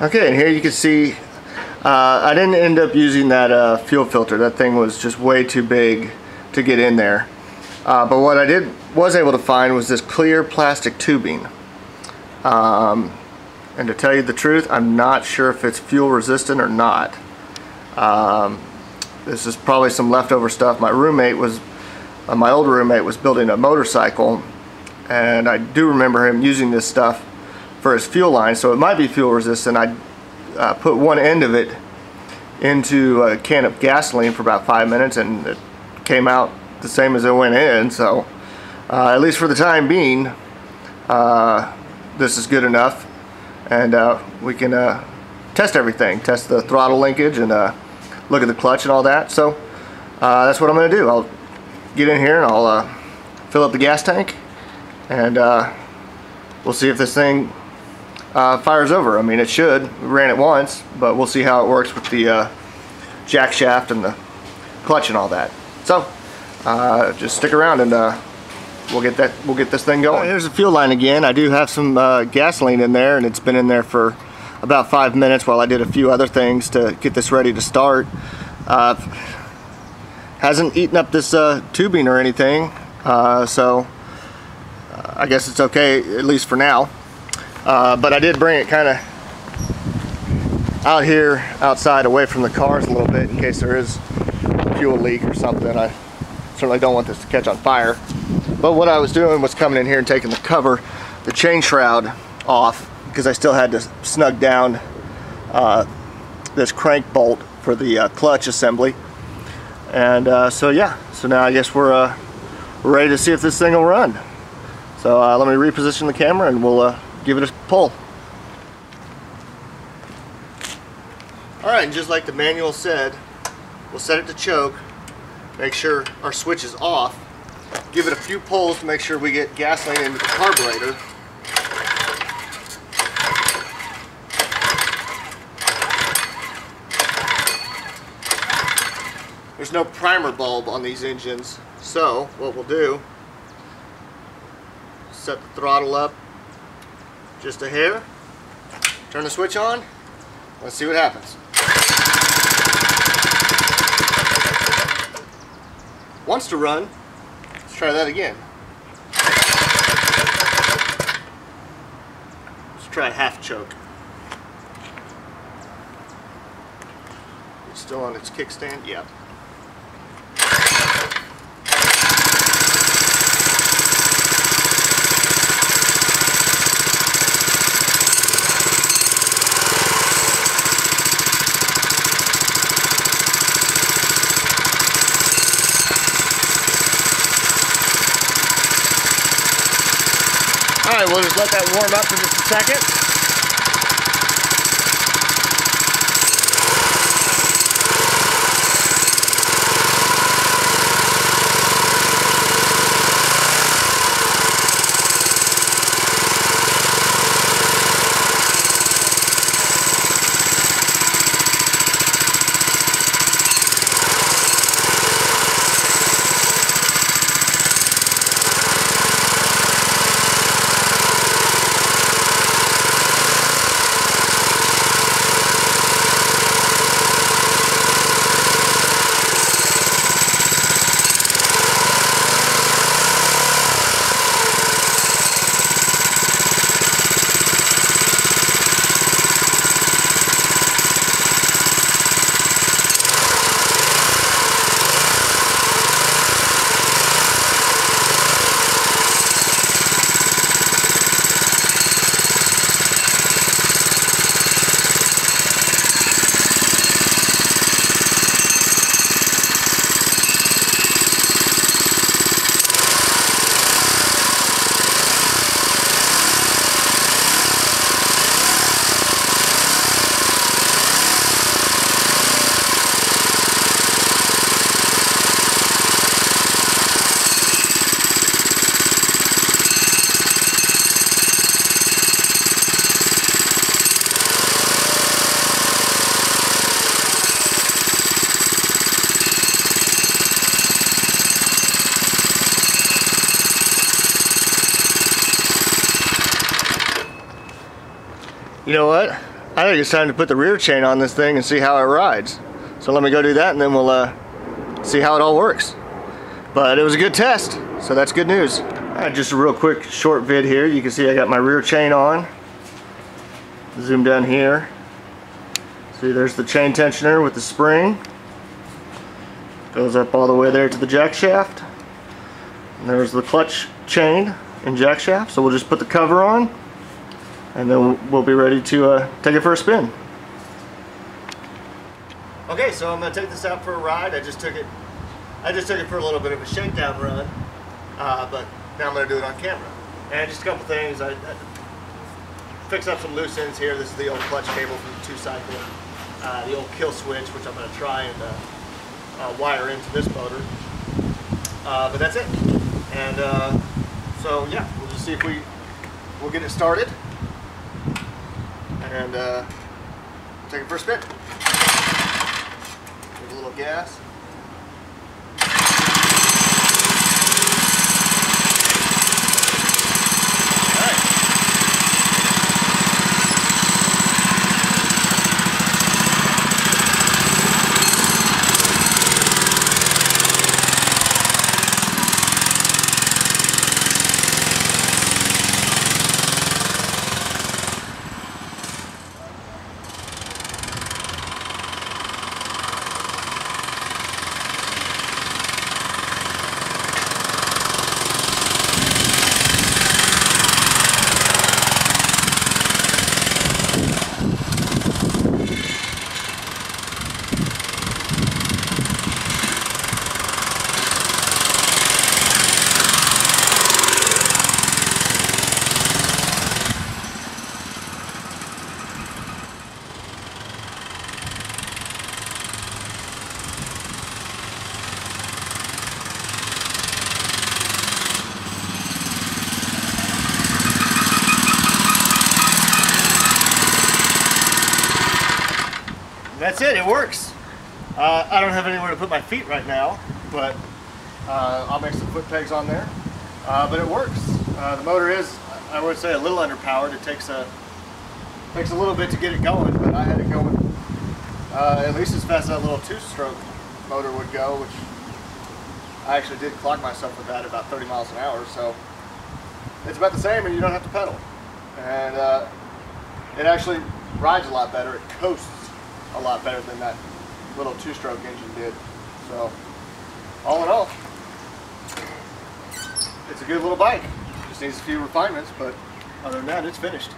Okay, and here you can see uh, I didn't end up using that uh, fuel filter. That thing was just way too big to get in there. Uh, but what I did was able to find was this clear plastic tubing. Um, and to tell you the truth, I'm not sure if it's fuel resistant or not. Um, this is probably some leftover stuff. My roommate was, uh, my old roommate was building a motorcycle and I do remember him using this stuff for his fuel line, so it might be fuel resistant. I uh, put one end of it into a can of gasoline for about five minutes and it came out the same as it went in, so uh, at least for the time being, uh, this is good enough and uh, we can uh, test everything, test the throttle linkage and uh, look at the clutch and all that. So that's what I'm going to do. I'll get in here and I'll fill up the gas tank and we'll see if this thing uh, fires over. I mean, it should. We ran it once, but we'll see how it works with the uh, jack shaft and the clutch and all that. So, uh, just stick around and uh, we'll get that. We'll get this thing going. Right, here's the fuel line again. I do have some uh, gasoline in there, and it's been in there for about five minutes while I did a few other things to get this ready to start. Uh, hasn't eaten up this tubing or anything, so I guess it's okay at least for now. Uh, but I did bring it kind of out here outside away from the cars a little bit in case there is a fuel leak or something. I certainly don't want this to catch on fire. But what I was doing was coming in here and taking the cover, the chain shroud off because I still had to snug down uh, this crank bolt for the uh, clutch assembly. And uh, so yeah, so now I guess we're, uh, ready to see if this thing will run. So uh, let me reposition the camera and we'll uh, give it a pull. Alright, and just like the manual said, we'll set it to choke, make sure our switch is off, give it a few pulls to make sure we get gasoline into the carburetor. There's no primer bulb on these engines, so what we'll do, set the throttle up just a hair. Turn the switch on. Let's see what happens. Wants to run. Let's try that again. Let's try half choke. It's still on its kickstand? Yep. Alright, we'll just let that warm up for just a second. You know what? I think it's time to put the rear chain on this thing and see how it rides. So let me go do that and then we'll uh, see how it all works. But it was a good test, so that's good news. Alright, just a real quick short vid here. You can see I got my rear chain on. Zoom down here. See there's the chain tensioner with the spring. Goes up all the way there to the jack shaft. And there's the clutch chain and jack shaft. So we'll just put the cover on and then we'll be ready to uh, take it for a spin. Okay, so I'm gonna take this out for a ride. I just took it, I just took it for a little bit of a shakedown run, uh, but now I'm gonna do it on camera. And just a couple things. I, I fix up some loose ends here. This is the old clutch cable from the two-cycle, uh, the old kill switch, which I'm gonna try and uh, uh wire into this motor. Uh, but that's it. And so yeah, we'll just see if we we'll get it started and uh, take it for a spin. Give a little gas. That's it, it works. Uh, I don't have anywhere to put my feet right now, but uh, I'll make some foot pegs on there. Uh, but it works. Uh, the motor is, I would say, a little underpowered. It takes a takes a little bit to get it going, but I had it going uh, at least as fast as that little two-stroke motor would go, which I actually did clock myself with that about 30 miles an hour. So it's about the same, and you don't have to pedal. And uh, it actually rides a lot better. It coasts a lot better than that little two-stroke engine did. So, all in all, it's a good little bike. Just needs a few refinements, but other than that, it's finished.